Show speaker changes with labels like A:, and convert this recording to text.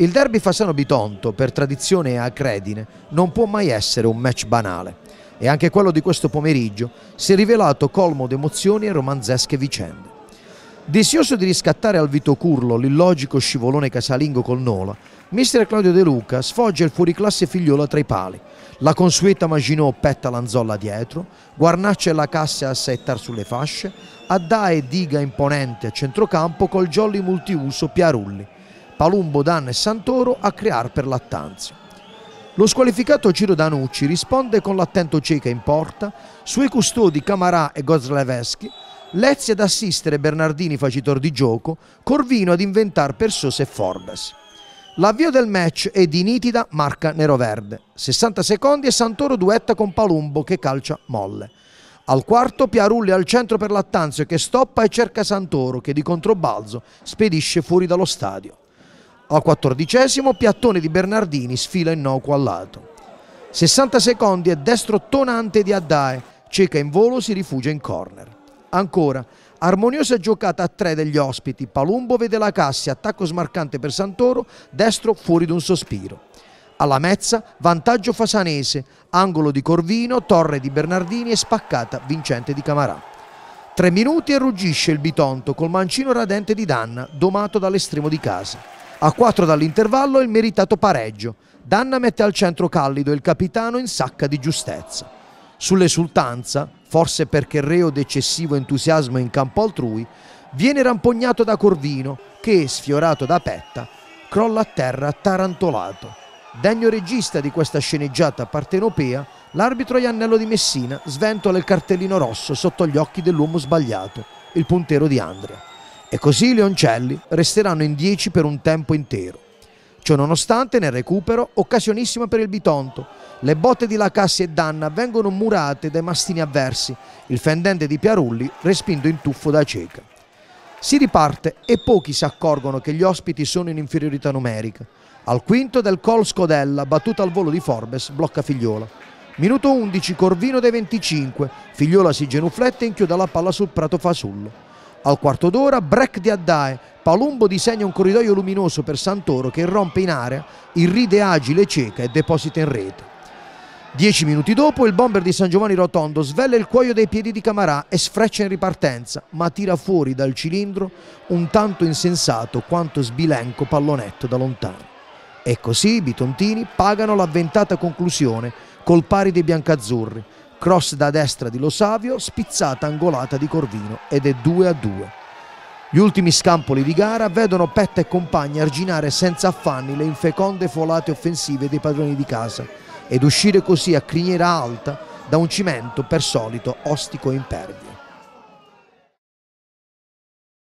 A: Il derby Fasano-Bitonto, per tradizione e acredine, non può mai essere un match banale e anche quello di questo pomeriggio si è rivelato colmo di emozioni e romanzesche vicende. Desioso di riscattare al Vito Curlo l'illogico scivolone casalingo col Nola, mister Claudio De Luca sfoggia il fuoriclasse figliola tra i pali. La consueta Maginot petta l'anzolla dietro, guarnaccia e la cassa a settar sulle fasce, addà e diga imponente a centrocampo col jolly multiuso Piarulli Palumbo, Dan e Santoro a creare per Lattanzio. Lo squalificato Ciro Danucci risponde con l'attento cieca in porta, suoi custodi Camarà e Gozleveschi, Lezzi ad assistere Bernardini facitor di gioco, Corvino ad inventare Persos e Forbes. L'avvio del match è di nitida marca nero-verde. 60 secondi e Santoro duetta con Palumbo che calcia molle. Al quarto Piarulli al centro per Lattanzio che stoppa e cerca Santoro che di controbalzo spedisce fuori dallo stadio. Al quattordicesimo Piattone di Bernardini sfila innocuo al lato. 60 secondi e destro tonante di Addae, cieca in volo si rifugia in corner. Ancora, armoniosa giocata a tre degli ospiti, Palumbo vede la Cassia, attacco smarcante per Santoro, destro fuori d'un sospiro. Alla mezza, vantaggio fasanese, angolo di Corvino, torre di Bernardini e spaccata vincente di Camarà. Tre minuti e ruggisce il Bitonto col mancino radente di Danna, domato dall'estremo di casa. A 4 dall'intervallo il meritato pareggio. Danna mette al centro Callido il capitano in sacca di giustezza. Sull'esultanza, forse perché reo d'eccessivo entusiasmo in campo altrui, viene rampognato da Corvino che, sfiorato da Petta, crolla a terra tarantolato. Degno regista di questa sceneggiata partenopea, l'arbitro Iannello di Messina sventola il cartellino rosso sotto gli occhi dell'uomo sbagliato, il puntero di Andrea. E così i Leoncelli resteranno in 10 per un tempo intero. Ciononostante, nel recupero, occasionissima per il Bitonto. Le botte di Lacassi e Danna vengono murate dai mastini avversi. Il fendente di Piarulli respinto in tuffo da cieca. Si riparte e pochi si accorgono che gli ospiti sono in inferiorità numerica. Al quinto del col Scodella, battuta al volo di Forbes, blocca Figliola. Minuto 11, Corvino dei 25. Figliola si genuflette e inchioda la palla sul prato fasullo. Al quarto d'ora, break di Addae, Palumbo disegna un corridoio luminoso per Santoro che irrompe in area, irride agile, cieca e deposita in rete. Dieci minuti dopo il bomber di San Giovanni Rotondo svella il cuoio dei piedi di Camarà e sfreccia in ripartenza, ma tira fuori dal cilindro un tanto insensato quanto sbilenco pallonetto da lontano. E così i bitontini pagano l'avventata conclusione col pari dei biancazzurri, cross da destra di Losavio, spizzata angolata di Corvino ed è 2 a 2. Gli ultimi scampoli di gara vedono Petta e compagni arginare senza affanni le infeconde folate offensive dei padroni di casa ed uscire così a criniera alta da un cimento per solito ostico e impervio.